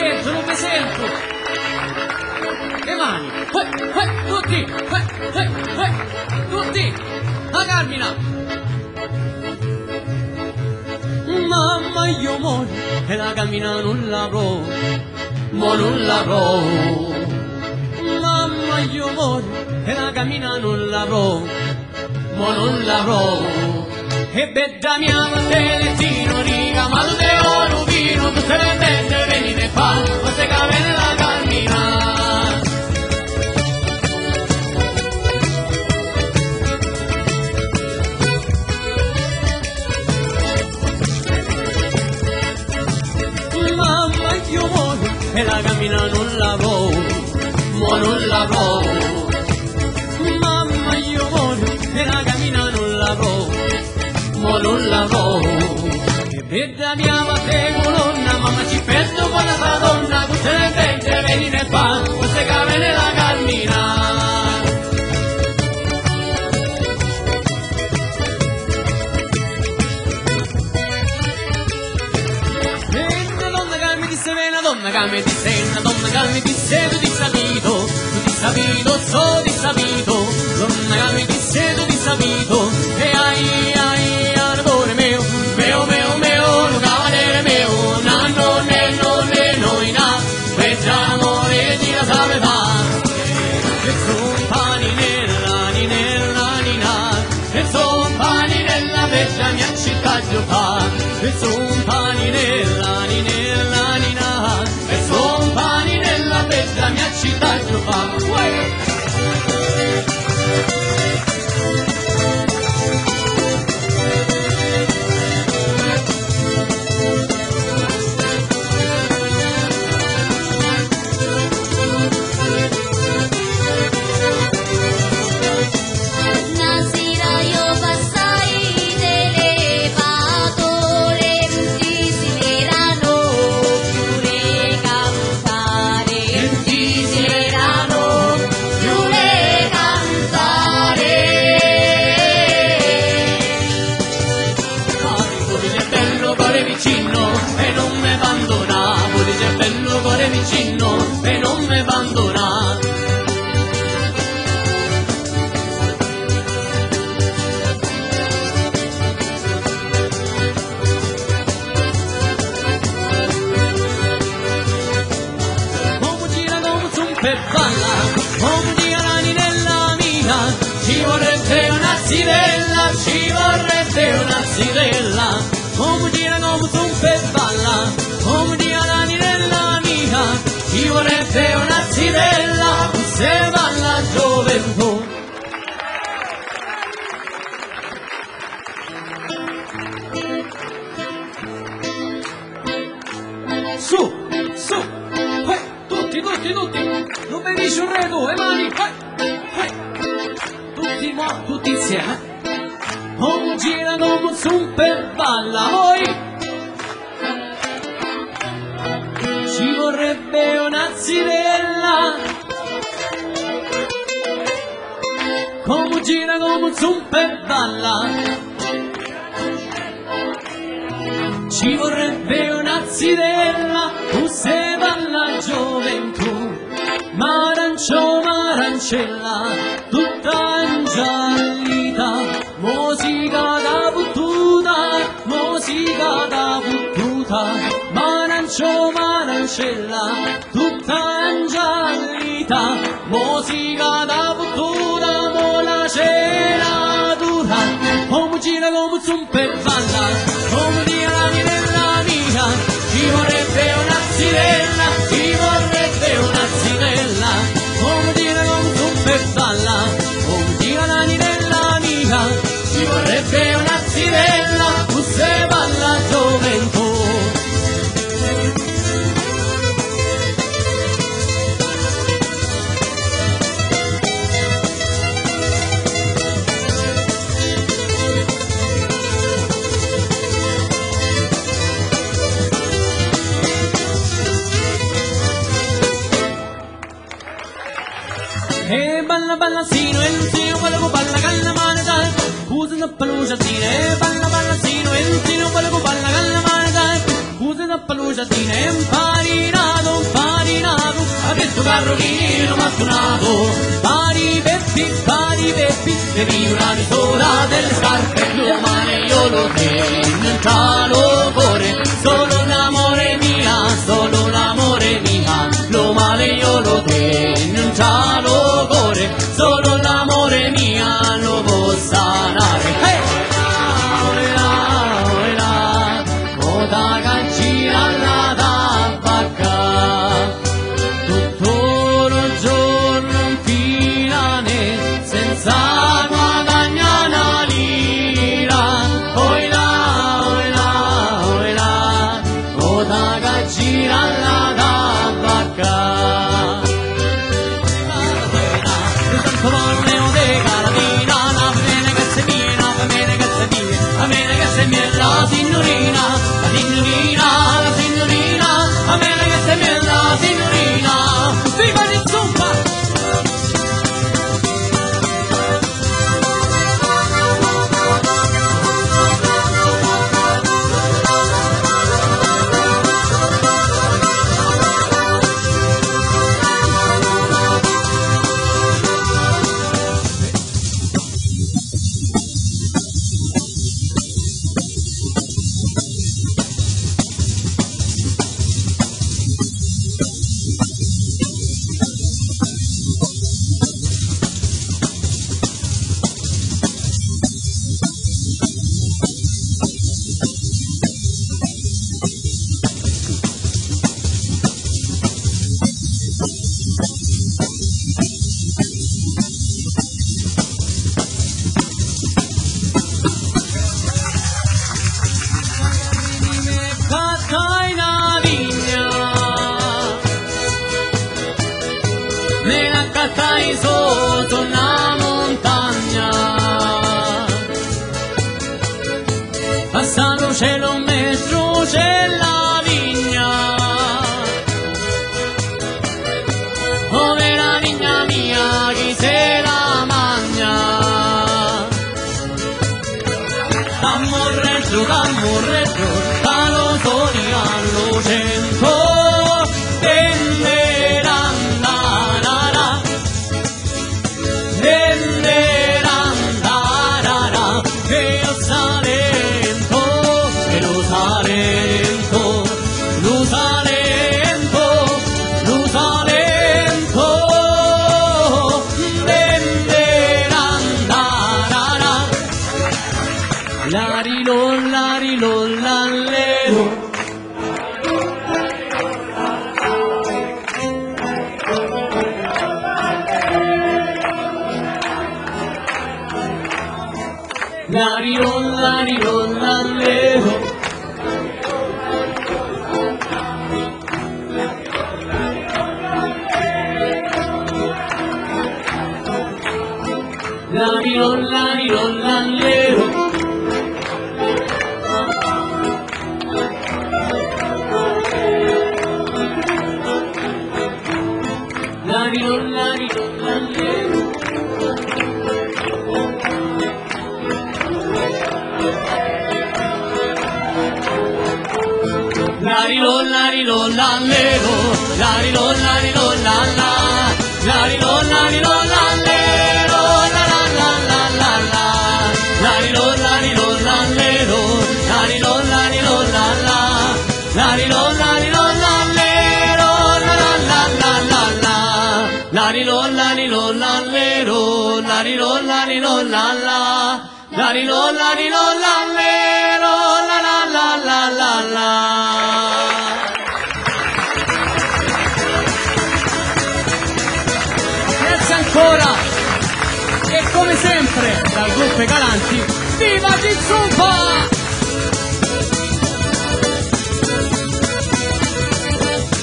non mi sento. Le mani, tutti, tutti. La Carmina. Mamma io muoio e la Carmina non l'avrò, mo non l'avrò. Mamma io muoio e la Carmina non l'avrò, mo non l'avrò. E bella mia matelettino, e la cammina non l'avrò, mo non l'avrò. Mamma io muoio e la cammina non l'avrò, mo non l'avrò. E veda mia madre colonna, mamma ci penso con la donna, queste ne vende, venite qua, queste camere la cammina. Mi disse, una donna che mi disse, tu ti sapito, ti sapito, so ti sapito, donna mi disse, tu ti sapito, e ai ai amore mio, mio mio mio, un cavaliere mio, nanno ne no ne noi na, questo amore ti la sape fare, e son pani nella ni nella ni na, e son pani nella vecchia mia città giocare, e son pani nella ni vecchia mia città giocare. Zitella, ci vorrebbe una zitella. Come gira come zumpa e balla, come gira l'ani nella mia, ci vorrebbe una zitella, se va la gioventù. Su, su, eh, tutti, tutti, tutti, non mi dici un re tu, le mani, eh. Tutti, mo, tutti insieme. Un gira come un super balla, voi. Ci vorrebbe una zitella. Come gira come un super balla. Ci vorrebbe una zitella, tu sei dalla gioventù, marancio, marancella, tutta ingiallita, musica da buttuta, musica da buttuta, marancio, marancella, tutta ingiallita, musica da buttuta, mo la cena dura, come gira come zumpa e balla, come gira la mia nella mia, ci vorrebbe una palla sino el sino palco palla galla manata Usa la paluja sine palla palla sino el sino palco palla galla manata Usa la paluja sine parinado parinado Adesso carrochino mastonato Pari beppi pari beppi Bevi una sola delle scarpe Domani io lo tengo sotto una montagna. Passando cielo un metro c'è la vigna. Ove la vigna mia chi se la magna? Amorretto, amorretto, Larirón, larirón, lalero. Larirón, larirón. Lari lol, lari lol, lallero. Lari lol, lari lol, la la. Lari lol, lari lol, lallero. La la la la la la. Lari lol, lari lol, lallero. Lari lol, lari lol, la la. Lari lol, lari lol, lallero. La la la la la la. Lari lol, lari lol, lallero. Lari lol, lari lol, la la. Lari lol, lari lol, lallero. Ancora e come sempre dal gruppo Galanti, viva Zizumpa!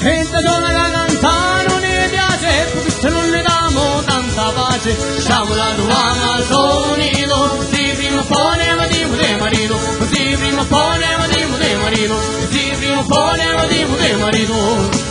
Gente sono che cantare non ne piace, perché non le damo tanta pace, siamo la tua al unito, sì prima o poi ne vediamo de marito, sì prima o poi ne vediamo de marito, sì prima o poi ne vediamo de marito.